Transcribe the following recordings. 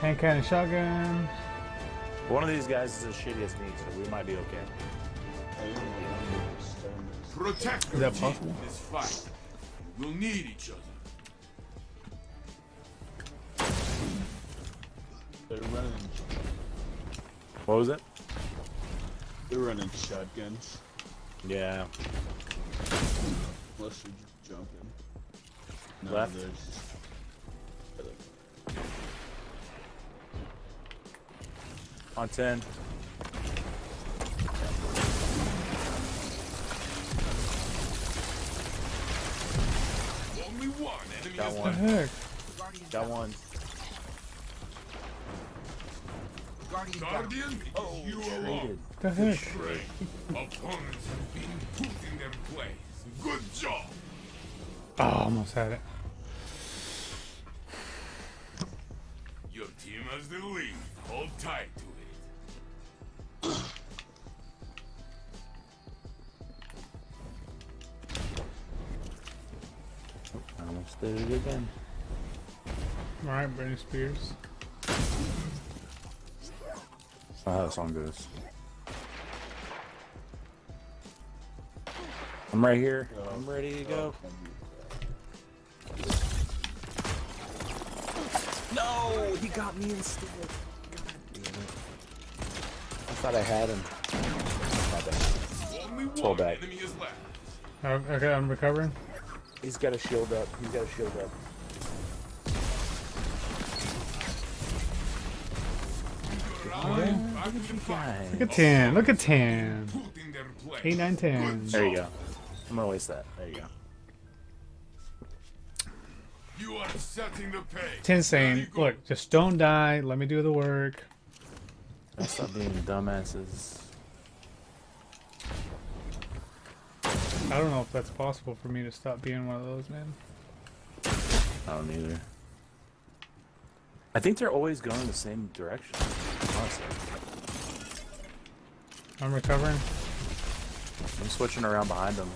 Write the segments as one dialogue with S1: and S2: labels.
S1: Hand cannon shotgun.
S2: One of these guys is as shitty as me, so we might be okay.
S3: Protect
S1: Is
S3: your
S1: that possible?
S3: in this fight. We'll need each other.
S4: They're running.
S2: What was it?
S4: They're running shotguns.
S2: Yeah.
S4: Unless you're just jumping. No,
S2: Left. On 10.
S3: Only one enemy
S2: Got one.
S1: The heck?
S2: Got one.
S3: Guardian,
S2: Oh,
S3: you alone.
S2: traded.
S1: The heck?
S3: Opponents have been put in their place. Good job.
S1: Oh, almost had it.
S3: Your team has the lead. Hold tight
S2: almost did it again.
S1: Alright, Britney Spears.
S2: That's not how the song goes. I'm right here. I'm ready to go. No, he got me instead. God damn it. I thought I had him. My bad.
S3: Only
S2: Pull
S3: one
S2: back.
S3: enemy is left.
S1: Okay, I'm recovering.
S2: He's got a shield up. He's got a shield up.
S3: Back to the fight.
S1: Look at 10. Look at 10.
S3: Put in
S1: 8, 9, 10.
S2: There you go. I'm gonna waste that. There you go.
S3: You are setting the pace.
S1: 10 saying, look, just don't die. Let me do the work.
S2: Stop being dumbasses.
S1: I don't know if that's possible for me to stop being one of those, man.
S2: I don't either. I think they're always going the same direction. Honestly.
S1: I'm recovering.
S2: I'm switching around behind them.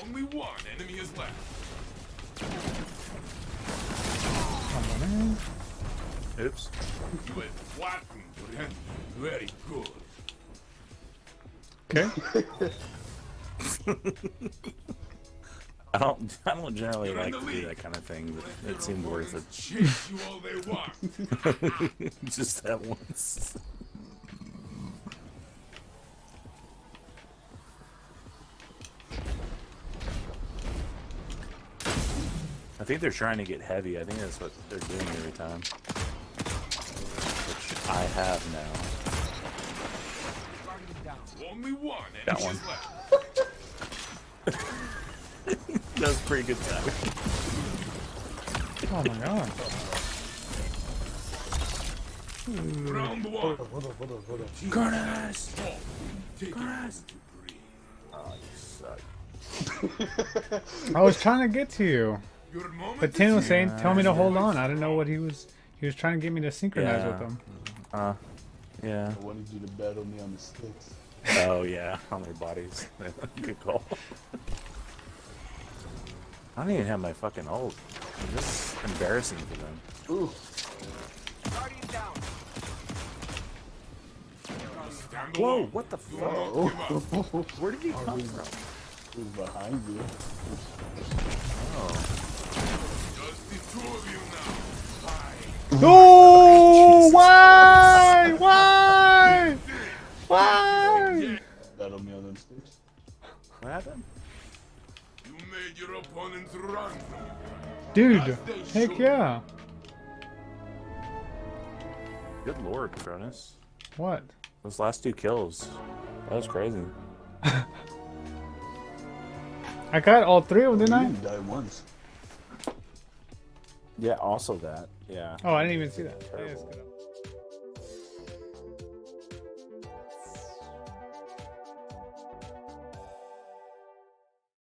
S3: Only one enemy is left.
S1: Come on, man.
S2: Oops.
S3: You have flattened your enemy. Very good.
S1: Okay.
S2: I don't. I don't generally
S3: You're
S2: like
S3: the
S2: to do that kind of thing, but it seemed worth
S3: opponents Chase you all they want.
S2: it. Just that once. I think they're trying to get heavy. I think that's what they're doing every time. Which I have now.
S3: Only one
S2: Got one. That was pretty good time.
S1: Oh my god.
S3: Round one.
S2: Curtis!
S3: Fall. Take it
S2: Curtis!
S3: to breathe.
S2: Oh, you suck.
S1: I was trying to get to you.
S3: Your
S1: But
S3: Tim
S1: was saying, tell me to hold on. I didn't know what he was. He was trying to get me to synchronize with him.
S2: Uh, yeah.
S4: I wanted you to battle me on the sticks.
S2: Oh yeah, on their bodies. Good call. I don't even have my fucking ult. This is embarrassing for them.
S4: Ooh.
S3: Stand
S2: Whoa, what the
S3: Do
S2: fuck?
S3: not give up.
S2: Where did he come from?
S4: Who's behind you?
S2: Oh.
S3: Just the two of you now. Bye.
S1: Oh, why? Why? Why?
S4: Battle me on them sticks.
S2: What happened?
S3: You made your opponents run from you.
S1: Dude, heck yeah.
S2: Good lord, Cronus.
S1: What?
S2: Those last two kills. That was crazy.
S1: I got all three of them, didn't
S4: didn't die once.
S2: Yeah, also that. Yeah.
S1: Oh, I didn't even see that.